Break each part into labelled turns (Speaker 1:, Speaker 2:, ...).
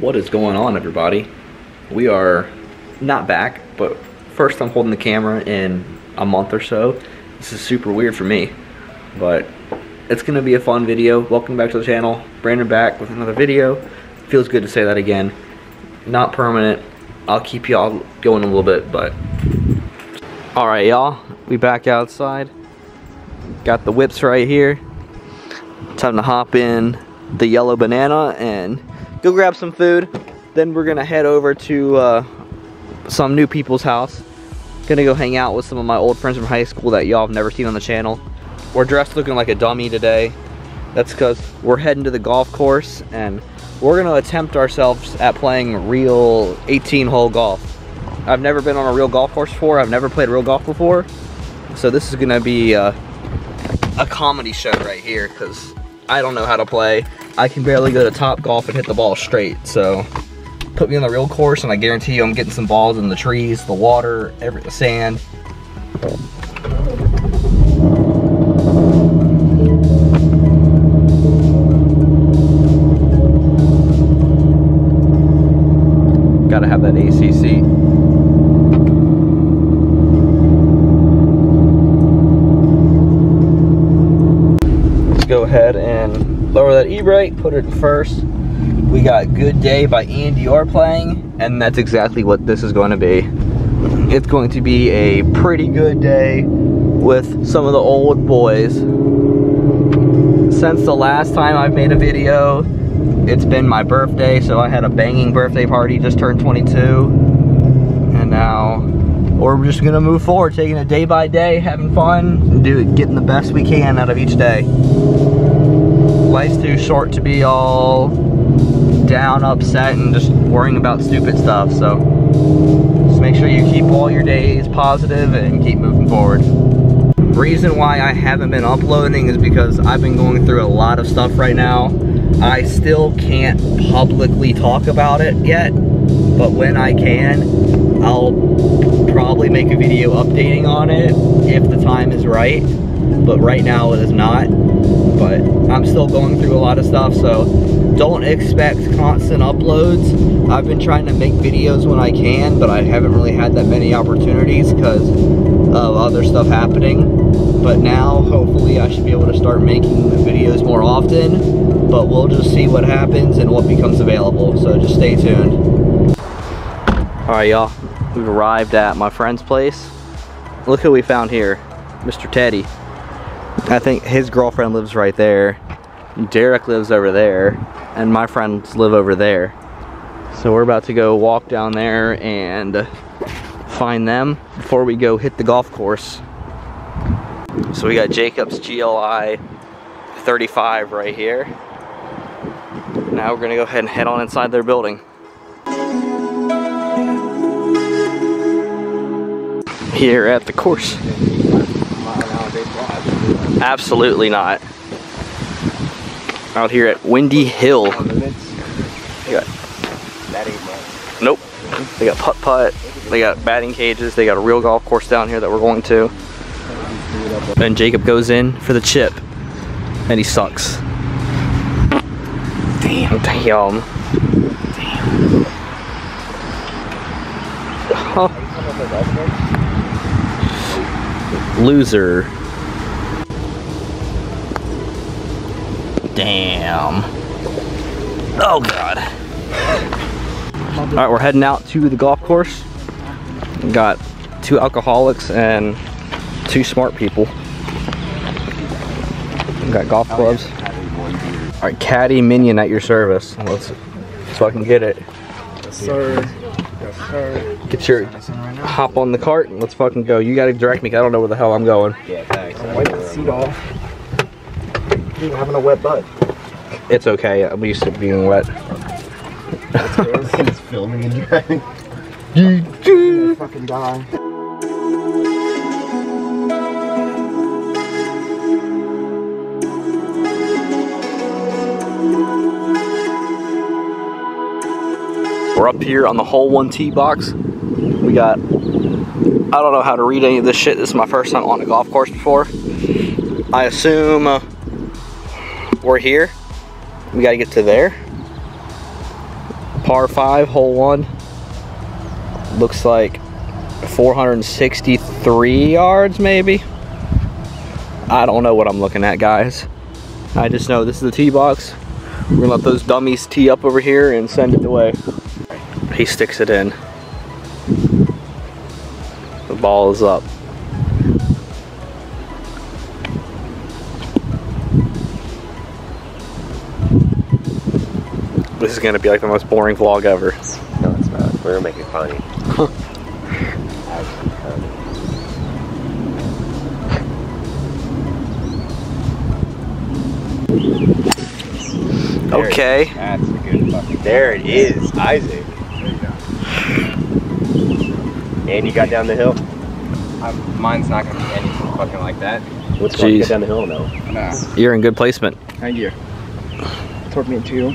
Speaker 1: What is going on, everybody? We are not back, but first I'm holding the camera in a month or so. This is super weird for me, but it's gonna be a fun video. Welcome back to the channel. Brandon back with another video. Feels good to say that again. Not permanent. I'll keep y'all going a little bit, but all right, y'all. We back outside. Got the whips right here. Time to hop in the yellow banana and go grab some food. Then we're gonna head over to uh, some new people's house. Gonna go hang out with some of my old friends from high school that y'all have never seen on the channel. We're dressed looking like a dummy today. That's because we're heading to the golf course and we're gonna attempt ourselves at playing real 18 hole golf. I've never been on a real golf course before. I've never played real golf before. So this is gonna be uh, a comedy show right here because I don't know how to play. I can barely go to Topgolf and hit the ball straight. So put me on the real course and I guarantee you I'm getting some balls in the trees, the water, every the sand. Lower that e-brake, put it in first. We got Good Day by Dior playing, and that's exactly what this is going to be. It's going to be a pretty good day with some of the old boys. Since the last time I've made a video, it's been my birthday, so I had a banging birthday party, just turned 22. And now we're just gonna move forward, taking it day by day, having fun, do getting the best we can out of each day. Life's too short to be all down, upset, and just worrying about stupid stuff. So just make sure you keep all your days positive and keep moving forward. Reason why I haven't been uploading is because I've been going through a lot of stuff right now. I still can't publicly talk about it yet, but when I can, I'll probably make a video updating on it if the time is right. But right now it is not. But I'm still going through a lot of stuff, so don't expect constant uploads. I've been trying to make videos when I can, but I haven't really had that many opportunities because of other stuff happening. But now, hopefully, I should be able to start making videos more often. But we'll just see what happens and what becomes available. So just stay tuned. All right, y'all. We've arrived at my friend's place. Look who we found here, Mr. Teddy. I think his girlfriend lives right there. Derek lives over there, and my friends live over there. So we're about to go walk down there and find them before we go hit the golf course. So we got Jacob's GLI 35 right here. Now we're gonna go ahead and head on inside their building. Here at the course. Absolutely not. Out here at Windy Hill. They got, nope. They got putt putt. They got batting cages. They got a real golf course down here that we're going to. And Jacob goes in for the chip. And he sucks. Damn. Damn. Damn. Loser. Damn. Oh god. Alright, we're heading out to the golf course. We got two alcoholics and two smart people. We got golf clubs. Alright, caddy minion at your service. Let's, let's fucking get it.
Speaker 2: Yes, sir. Yes, sir.
Speaker 1: Get your hop on the cart and let's fucking go. You gotta direct me. I don't know where the hell I'm going.
Speaker 2: Yeah, thanks. Wipe the seat off. You having a wet butt.
Speaker 1: It's okay. I'm used to being wet.
Speaker 2: it's filming and driving. fucking die.
Speaker 1: We're up here on the hole one tee box. We got, I don't know how to read any of this shit. This is my first time on a golf course before. I assume uh, we're here. We gotta get to there. par five, hole one. Looks like 463 yards, maybe. I don't know what I'm looking at, guys. I just know this is the tee box. We're gonna let those dummies tee up over here and send it away. He sticks it in. The ball is up. This is gonna be like the most boring vlog ever.
Speaker 3: No, it's not. We're gonna make it funny.
Speaker 1: Okay.
Speaker 3: That's a good fucking. There it is, Isaac. And you got down the hill.
Speaker 4: I'm, mine's not gonna be anything fucking like that.
Speaker 3: What's going to
Speaker 1: Jeez.
Speaker 3: get down the hill now?
Speaker 2: Nah,
Speaker 1: You're in good placement.
Speaker 2: thank you. Took me two.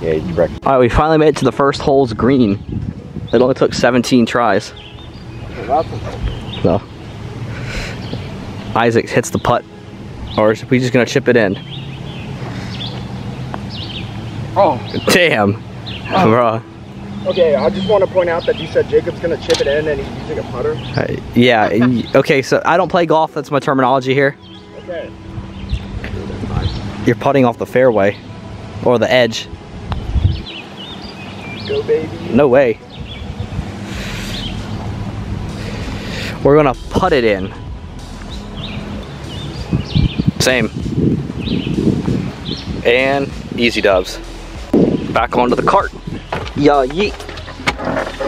Speaker 3: Yeah, you wrecked.
Speaker 1: All right, we finally made it to the first hole's green. It only took 17 tries. So, Isaac hits the putt, or is we just gonna chip it in?
Speaker 2: Oh,
Speaker 1: Damn, bruh.
Speaker 2: okay. I just want to point out that you said Jacob's gonna chip it in and he's using a putter.
Speaker 1: Uh, yeah. Okay, so I don't play golf. That's my terminology here.
Speaker 2: Okay.
Speaker 1: You're putting off the fairway, or the edge.
Speaker 2: Go, baby.
Speaker 1: No way. We're gonna put it in. Same. And easy dubs. Back onto the cart. Yeah, yeet.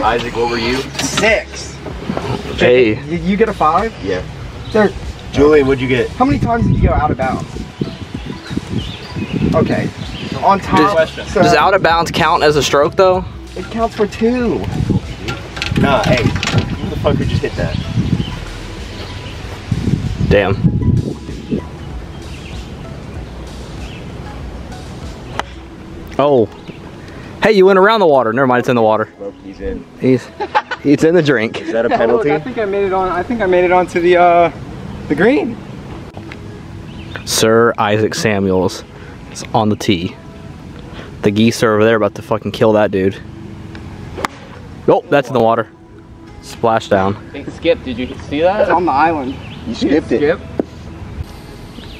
Speaker 3: Isaac, what were you?
Speaker 2: Six.
Speaker 1: Hey.
Speaker 2: You, you get a five?
Speaker 3: Yeah.
Speaker 2: There.
Speaker 3: Julian, what'd you get?
Speaker 2: How many times did you go out of bounds? Okay. On top.
Speaker 1: Does-
Speaker 2: so
Speaker 1: Does out of bounds count as a stroke though?
Speaker 2: It counts for two.
Speaker 3: Nah, hey, who the fuck who just hit that?
Speaker 1: Damn. Oh. Hey, you went around the water. Never mind, it's in the water.
Speaker 3: Nope, he's in.
Speaker 1: He's, it's in the drink.
Speaker 3: Is that a
Speaker 4: Look,
Speaker 3: penalty?
Speaker 4: I think I made it on. I think I made it onto the uh, the green.
Speaker 1: Sir Isaac Samuels is on the tee. The geese are over there about to fucking kill that dude. Oh, that's in the water. Splashdown.
Speaker 4: Hey, Skip, did you see that?
Speaker 2: It's on the island.
Speaker 3: you skipped it.
Speaker 4: Skip.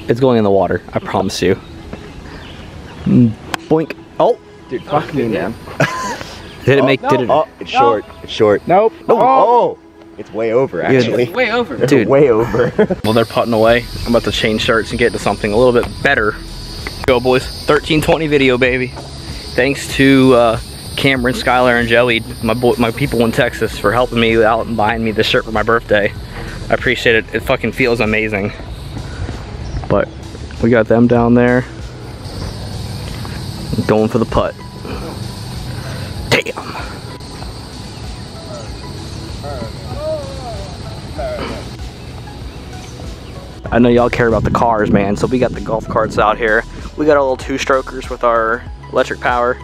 Speaker 1: It's going in the water. I promise you. Mm, Boink. Oh,
Speaker 2: Dude, fuck me, man.
Speaker 1: did it make? Did it?
Speaker 3: Oh, it's short. It's short.
Speaker 2: Nope.
Speaker 3: Oh, it's way over actually.
Speaker 4: Way over.
Speaker 1: Dude.
Speaker 3: way over.
Speaker 1: Well, they're putting away. I'm about to change shirts and get to something a little bit better. Go, boys. 1320 video, baby. Thanks to uh, Cameron, Skylar, and Joey, my boy, my people in Texas, for helping me out and buying me this shirt for my birthday. I appreciate it. It fucking feels amazing. But we got them down there. Going for the putt. Damn. I know y'all care about the cars, man. So we got the golf carts out here. We got our little two-strokers with our electric power.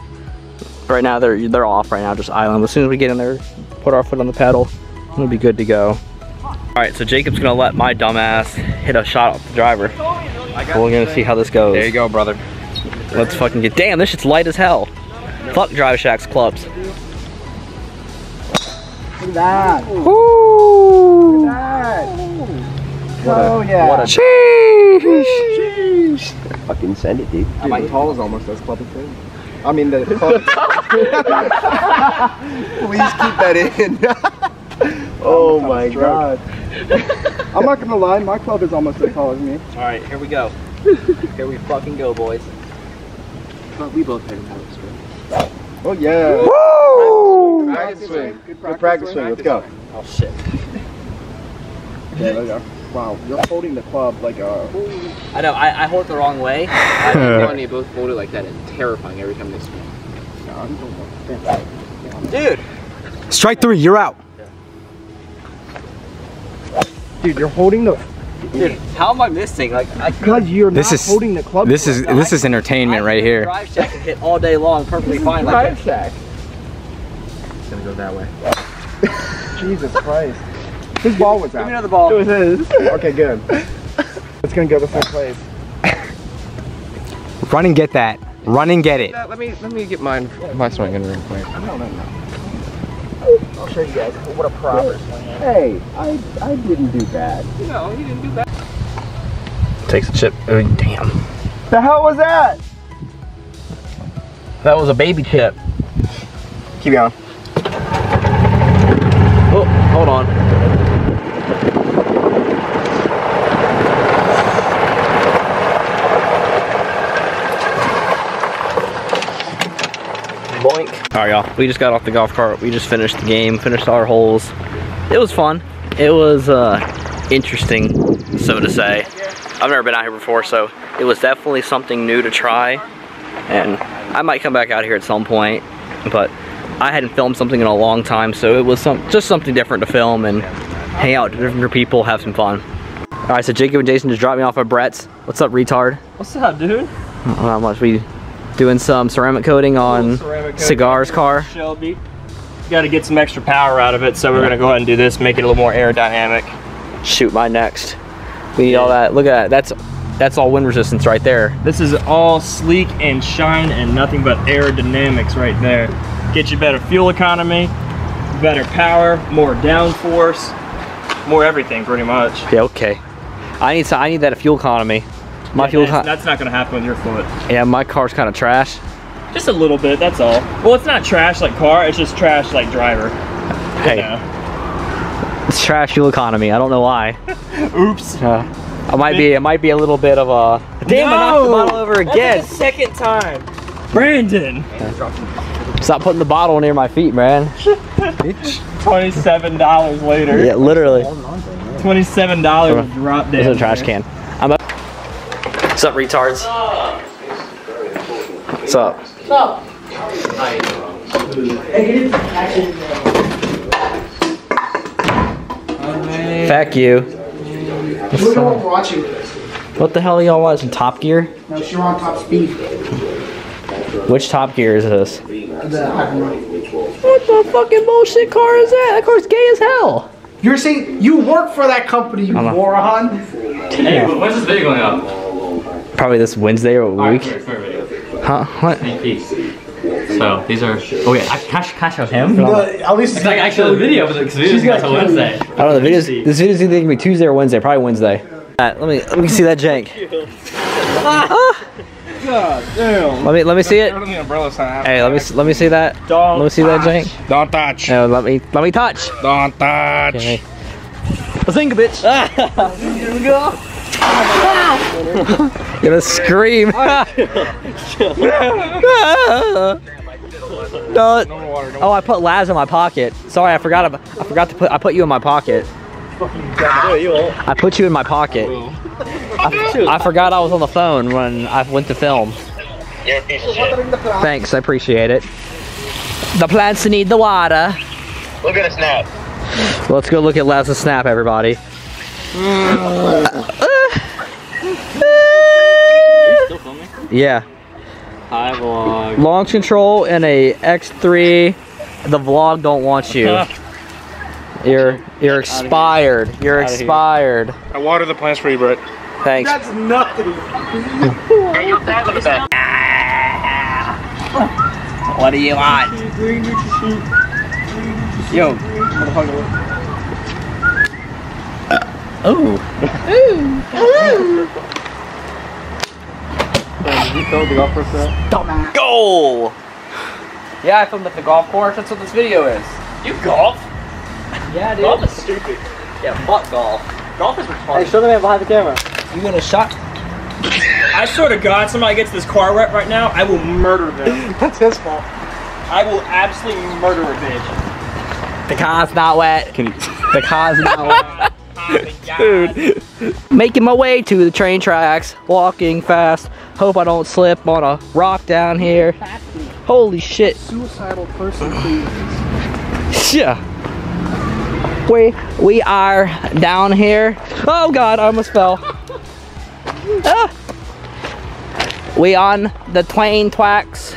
Speaker 1: Right now they're they're off right now, just idling. As soon as we get in there, put our foot on the pedal, we'll be good to go. All right, so Jacob's gonna let my dumbass hit a shot off the driver. We're gonna see how this goes.
Speaker 4: There you go, brother.
Speaker 1: Let's fucking get. Damn, this shit's light as hell. Fuck Drive Shack's clubs.
Speaker 2: Look at that.
Speaker 1: Woo!
Speaker 2: Look at that. Oh, yeah.
Speaker 1: What a sheesh.
Speaker 3: Fucking send it, dude.
Speaker 2: My tall is almost as clubby too. I mean the club.
Speaker 3: Please keep that in. oh my god.
Speaker 2: I'm not gonna lie, my club is almost as tall as me.
Speaker 1: All right, here we go. Here we fucking go, boys.
Speaker 4: But we both had another swing.
Speaker 2: Oh yeah.
Speaker 3: Woo!
Speaker 2: Practice swing. Good
Speaker 3: Good practice swing. Let's go.
Speaker 1: Oh shit.
Speaker 2: Yeah, there you go. Wow, you're holding the club like a.
Speaker 1: I know. I, I hold it the wrong way.
Speaker 4: I think Ronnie both hold it like that. It's terrifying every time they swing.
Speaker 1: Dude.
Speaker 5: Strike three, you're out.
Speaker 2: Dude, you're holding the.
Speaker 1: Dude, how am I missing? Like I could
Speaker 2: Because you're
Speaker 5: This
Speaker 2: not
Speaker 5: is-
Speaker 2: holding the club.
Speaker 5: This is this is entertainment right here.
Speaker 1: Drive Shack and hit all day long, perfectly fine. Like
Speaker 2: Drive Shack.
Speaker 4: It's gonna go that way.
Speaker 2: Jesus Christ. His ball was out.
Speaker 1: give me
Speaker 2: out.
Speaker 1: another ball.
Speaker 2: It was his. Okay, good. It's gonna go the same place.
Speaker 5: Run and get that. Run and get it.
Speaker 3: Uh, let me let me get mine my swing in real quick.
Speaker 2: I'll show you guys what a proper swing is.
Speaker 3: Hey, I I didn't do bad. No, you didn't do bad.
Speaker 1: Takes a chip. Oh, damn.
Speaker 3: The hell was that?
Speaker 1: That was a baby chip.
Speaker 3: Keep going.
Speaker 1: Oh, hold on. Boink. All right, y'all. We just got off the golf cart. We just finished the game, finished our holes. It was fun. It was uh, interesting, so to say. I've never been out here before, so it was definitely something new to try. And I might come back out here at some point, but I hadn't filmed something in a long time, so it was some just something different to film and hang out with different people, have some fun. All right, so Jacob and Jason just dropped me off at Brett's. What's up, retard?
Speaker 4: What's up, dude?
Speaker 1: Not much. We doing some ceramic coating on
Speaker 4: Ceramic coating
Speaker 1: Cigar's car.
Speaker 4: Shelby. Got to get some extra power out of it, so we're gonna go ahead and do this, make it a little more aerodynamic.
Speaker 1: Shoot, my next. We need all that. Look at that. That's that's all wind resistance right there.
Speaker 4: This is all sleek and shine and nothing but aerodynamics right there. Get you better fuel economy, better power, more downforce, more everything pretty much.
Speaker 1: Yeah, okay. I need some, I need that fuel economy. My
Speaker 4: Yeah,
Speaker 1: fuel
Speaker 4: that's, that's not gonna happen with your foot.
Speaker 1: Yeah, my car's kind of trash.
Speaker 4: Just a little bit, that's all. Well, it's not trash like car, it's just trash like driver.
Speaker 1: Hey,
Speaker 4: Yeah.
Speaker 1: it's trash fuel economy. I don't know why.
Speaker 4: Oops.
Speaker 1: Uh, I might be. It might be a little bit of a. Damn! I knocked the bottle over
Speaker 4: That's
Speaker 1: again.
Speaker 4: like the second time. Brandon.
Speaker 1: Stop putting the bottle near my feet, man.
Speaker 4: Twenty-seven dollars later.
Speaker 1: Yeah, literally.
Speaker 4: Twenty-seven dollars drop
Speaker 1: There's a trash can. I'm up. What's up, retards? What's up? What's up? Fuck you.
Speaker 2: Look what we're watching.
Speaker 1: What the hell are y'all watching? Top Gear?
Speaker 2: No, she's on top speed.
Speaker 1: Which Top Gear is this?
Speaker 2: The hyper
Speaker 1: What the fucking bullshit car is that? That car's gay as hell.
Speaker 2: You're saying you work for that company, you moron?
Speaker 6: Hey, when's this video going up?
Speaker 1: Probably this Wednesday or week. Huh? What?
Speaker 6: So these are. Oh wait, I cash cash out him.
Speaker 2: No, at least
Speaker 6: It's like actually the video, but the video is
Speaker 2: got
Speaker 6: until. Wednesday.
Speaker 1: I don't know. The videos, this video's either gonna be Tuesday or Wednesday. Probably Wednesday. Alright, let me let me see that jank.
Speaker 4: God Damn.
Speaker 1: Let me let me see it.
Speaker 3: the umbrella sign.
Speaker 1: Hey, let me let me see that.
Speaker 4: Don't
Speaker 1: Let me see that jank.
Speaker 3: Don't touch.
Speaker 1: No, let me let me touch.
Speaker 3: Don't touch.
Speaker 1: Okay. Bazinga, bitch. Ah! Gonna scream. no. Oh, I put Laz in my pocket. Sorry, I forgot. ab- I forgot to put. I put you in my pocket. I put you in my pocket. I, I forgot I was on the phone when I went to film. Thanks, I appreciate it. The plants need the water.
Speaker 7: Look at a snap.
Speaker 1: Let's go look at Laz's snap, everybody. Yeah.
Speaker 6: Hi vlog.
Speaker 1: Launch control and a X3. The vlog don't want you. You're you're expired. You're expired.
Speaker 3: I water the plants for you, Brett.
Speaker 1: Thanks.
Speaker 2: That's nothing.
Speaker 7: Hey, your dad looks back.
Speaker 1: What do you want? Yo. Oh.
Speaker 2: Dumbass.
Speaker 1: Goal. Yeah, I filmed at the golf course. That's what this video is.
Speaker 4: You golf?
Speaker 1: Yeah, dude.
Speaker 4: Golf is stupid.
Speaker 1: Yeah, fuck golf.
Speaker 4: Golf is retarded.
Speaker 1: Hey, show the man behind the camera. You gonna shot?
Speaker 4: I swear to God, somebody gets this car wet right now, I will murder them.
Speaker 2: That's his fault.
Speaker 4: I will absolutely murder a bitch.
Speaker 1: The car's not wet. Can you? The car's not wet.
Speaker 4: My God.
Speaker 1: Making my way to the train tracks, walking fast. Hope I don't slip on a rock down here. Holy shit.
Speaker 2: Suicidal person, please.
Speaker 1: Yeah. We we are down here. Oh god, I almost fell. Ah. We on the Twain Twacks.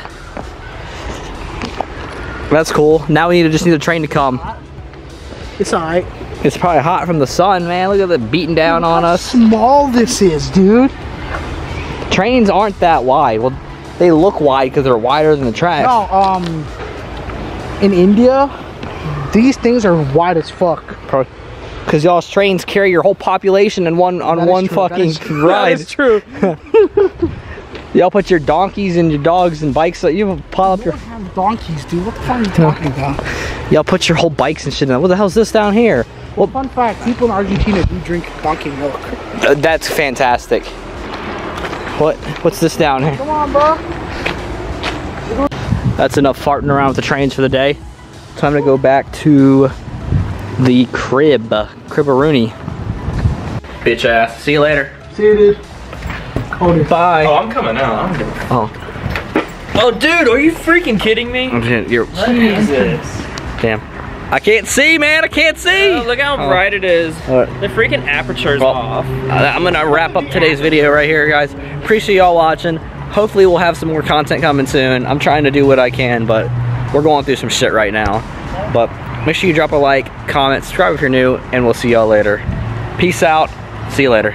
Speaker 1: That's cool. Now we need to just need a train to come.
Speaker 2: It's alright.
Speaker 1: It's probably hot from the sun, man. Look at the beating down on us.
Speaker 2: Small this is, dude.
Speaker 1: Trains aren't that wide. Well, They look wide because they're wider than the tracks.
Speaker 7: No, um, in India, these things are wide as fuck.
Speaker 1: Because y'all's trains carry your whole population in one on
Speaker 7: That
Speaker 1: one fucking ride.
Speaker 4: That is true.
Speaker 1: Y'all put your donkeys and your dogs and bikes. You pile up
Speaker 7: You
Speaker 1: your.
Speaker 7: donkeys, dude. What the fuck are you talking about?
Speaker 1: Y'all put your whole bikes and shit in. What the hell's this down here? Well,
Speaker 7: Fun fact: people in Argentina do drink donkey milk.
Speaker 1: uh, that's fantastic. What? What's this down here?
Speaker 7: Come on, bro.
Speaker 1: That's enough farting around with the trains for the day. Time to go back to the crib, Cribberoonie. Bitch ass. See you later.
Speaker 7: See you, dude. Hold it.
Speaker 1: Bye.
Speaker 4: Oh, I'm coming out. I'm gonna...
Speaker 1: Oh,
Speaker 4: oh, dude, are you freaking kidding me?
Speaker 1: you're
Speaker 4: Jesus.
Speaker 1: damn. I can't see, man. I can't see.
Speaker 4: Oh, look how
Speaker 1: Oh.
Speaker 4: bright it is.
Speaker 1: Alright.
Speaker 4: The freaking aperture's
Speaker 1: Well,
Speaker 4: off.
Speaker 1: I'm gonna wrap up today's video right here, guys. Appreciate y'all watching. Hopefully we'll have some more content coming soon. I'm trying to do what I can, but we're going through some shit right now. But make sure you drop a like, comment, subscribe if you're new, and we'll see y'all later. Peace out. See you later.